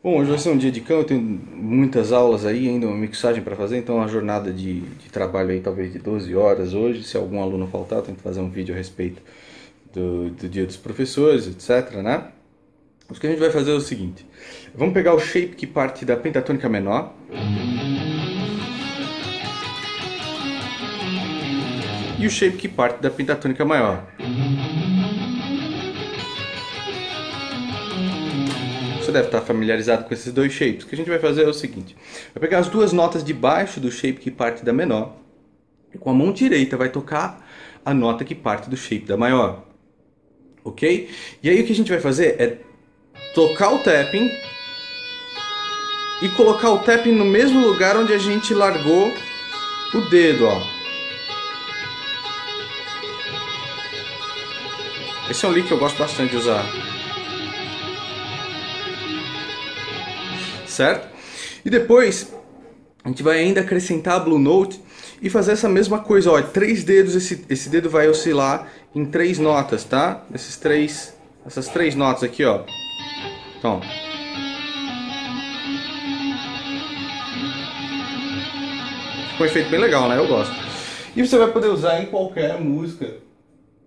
Bom, hoje vai ser um dia de campo, eu tenho muitas aulas aí, ainda uma mixagem para fazer, então uma jornada de, de, trabalho aí talvez de 12 horas hoje, se algum aluno faltar, eu tento fazer um vídeo a respeito do, do dia dos professores, etc, né? O que a gente vai fazer é o seguinte, vamos pegar o shape que parte da pentatônica menor, e o shape que parte da pentatônica maior. Você deve estar familiarizado com esses dois shapes. O que a gente vai fazer é o seguinte: vai pegar as duas notas de baixo do shape que parte da menor, e com a mão direita vai tocar a nota que parte do shape da maior. Ok? E aí o que a gente vai fazer é tocar o tapping e colocar o tapping no mesmo lugar onde a gente largou o dedo, ó. Esse é um lick que eu gosto bastante de usar. Certo? E depois a gente vai ainda acrescentar a Blue Note e fazer essa mesma coisa, ó, três dedos, esse, esse dedo vai oscilar em três notas, tá? Esses três, essas três notas aqui, ó. Então, Ficou um efeito bem legal, né? Eu gosto. E você vai poder usar em qualquer música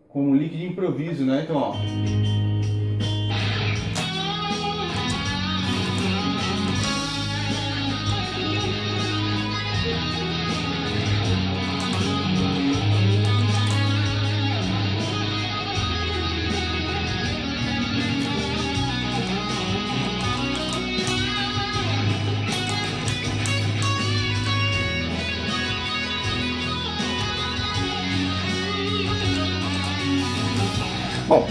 como lick de improviso, né? Então, ó. Bom,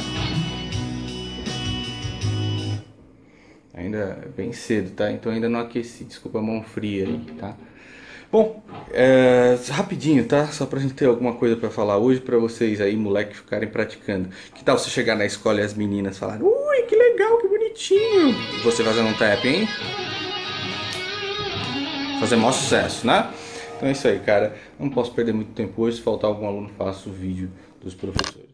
ainda é bem cedo, tá? Então ainda não aqueci, desculpa a mão fria aí, tá? Bom, é, rapidinho, tá? Só pra gente ter alguma coisa para falar hoje para vocês aí, moleque, ficarem praticando. Que tal você chegar na escola e as meninas falarem, ui, que legal, que bonitinho. Você fazendo um tap, hein? Fazer maior sucesso, né? Então é isso aí, cara. Não posso perder muito tempo hoje. Se faltar algum aluno, faço o vídeo dos professores.